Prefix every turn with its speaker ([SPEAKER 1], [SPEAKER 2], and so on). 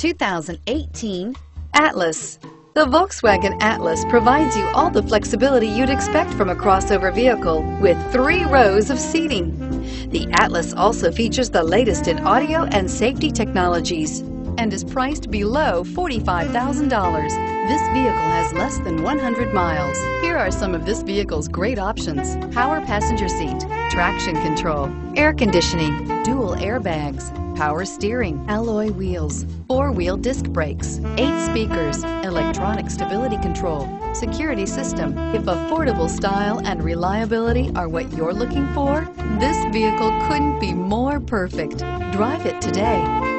[SPEAKER 1] 2018 Atlas. The Volkswagen Atlas provides you all the flexibility you'd expect from a crossover vehicle with three rows of seating. The Atlas also features the latest in audio and safety technologies and is priced below $45,000. This vehicle has less than 100 miles. Here are some of this vehicle's great options. Power passenger seat, traction control, air conditioning, dual airbags, power steering, alloy wheels, four-wheel disc brakes, eight speakers, electronic stability control, security system. If affordable style and reliability are what you're looking for, this vehicle couldn't be more perfect. Drive it today.